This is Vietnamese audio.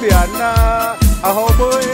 biển à, à hồ bơi